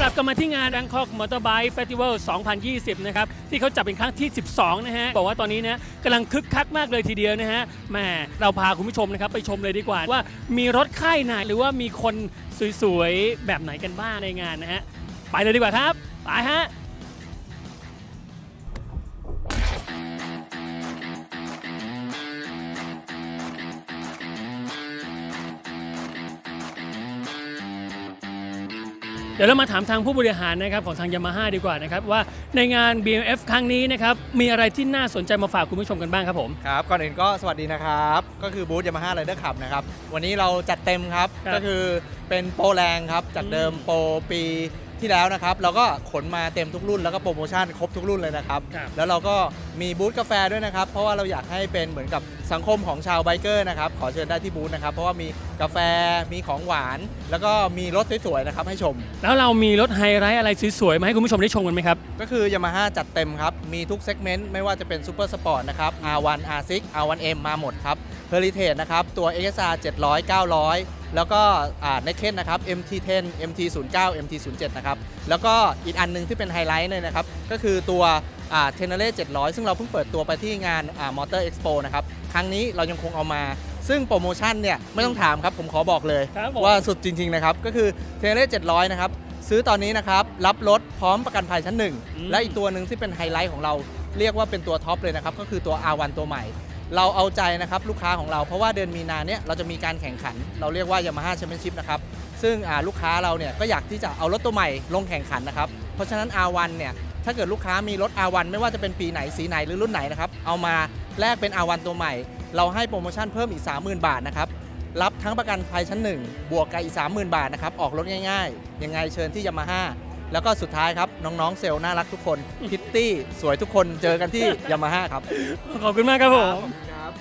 กลับกันมาที่งาน Bangkok Motorbike Festival 2020 นะครับ ที่เขาจัดเป็นครั้งที่ 12 นะฮะ บอกว่าตอนนี้นะกำลังคึกคักมากเลยทีเดียวนะฮะแหมเราพาคุณผู้ชมนะครับ ไปชมเลยดีกว่า ว่ามีรถค่ายไหนหรือว่ามีคนสวยๆ แบบไหนกันบ้างในงานนะฮะ ไปเลยดีกว่าครับ ไปฮะ เดี๋ยวเรามาถามทางผู้บริหารนะครับของทางยามาฮ่าดีกว่านะครับว่าในงาน BMF ครั้งนี้นะครับมีอะไรที่น่าสนใจมาฝากคุณผู้ชมกันบ้างครับผมครับก่อนอื่นก็สวัสดีนะครับ ก็คือบูธยามาฮ่า Riders Club นะครับวันนี้เราจัดเต็มครับครับก็คือเป็นโปรแรงครับจากเดิมอืมโปรปี ที่แล้วนะครับ เราก็ขนมาเต็มทุกรุ่นแล้วก็โปรโมชั่นครบทุกรุ่นเลยนะครับ ครับ แล้วเราก็มีบูธกาแฟด้วยนะครับ เพราะว่าเราอยากให้เป็นเหมือนกับสังคมของชาว biker นะครับ ขอเชิญได้ที่บูธนะครับ เพราะว่ามีกาแฟมีของหวาน แล้วก็มีรถสวยๆนะครับให้ชม แล้วเรามีรถไฮไลท์อะไรสวยๆมาให้คุณผู้ชมได้ชมกันไหมครับ ก็คือ Yamaha จัดเต็มครับ มีทุก segment ไม่ว่าจะเป็น Super Sport นะครับ R1 R6 R1M มาหมดครับ Heritage นะครับตัว XSR 700 900 แล้วก็อ่า Naked นะครับ MT10 MT09 MT07 นะครับ แล้วก็อีกอันหนึงที่เป็นไฮไลท์เลยนะครับ ก็คือตัวอ่า Tenere 700 ซึ่งเราเพิ่งเปิดตัวไปที่งานอ่า Motor Expo นะครับ ครั้งนี้เรายังคงเอามา ซึ่งโปรโมชั่นเนี่ย ไม่ต้องถามครับ ผมขอบอกเลยครับผมว่าสุดจริง ๆ นะครับ ก็คือ Tenere 700 นะครับ ซื้อตอนนี้นะครับ รับรถพร้อมประกันภัยชั้นหนึ่งอืมและอีกตัวหนึ่งที่เป็นไฮไลท์ของเราเรียกว่าเป็นตัวท็อปเลยนะครับ ก็คือตัว R1 ตัวใหม่ เราเอาใจนะครับลูกค้าของเราเพราะว่าเดือนมีนาเนี่ยเราจะมีการแข่งขัน เราเรียกว่า Yamaha Championship นะครับซึ่งลูกค้าเราเนี่ยก็อยากที่จะเอารถตัวใหม่ลงแข่งขันนะครับเพราะฉะนั้น R1 เนี่ยถ้าเกิดลูกค้ามีรถ R1 ไม่ว่าจะเป็นปีไหนสีไหนหรือรุ่นไหนนะครับเอามาแลกเป็น R1 ตัวใหม่ เราให้โปรโมชั่นเพิ่มอีก 30,000 บาทนะครับรับทั้งประกันภัยชั้น 1 บวกกับอีก 30,000 บาทนะครับออกรถง่ายๆยังไงเชิญที่ยามาฮ่า แล้วก็สุดท้ายครับ น้องๆเซลส์น่ารักทุกคนพริตตี้สวยทุกคนเจอกันที่ยามาฮ่าครับ ขอบคุณมากครับผมครับ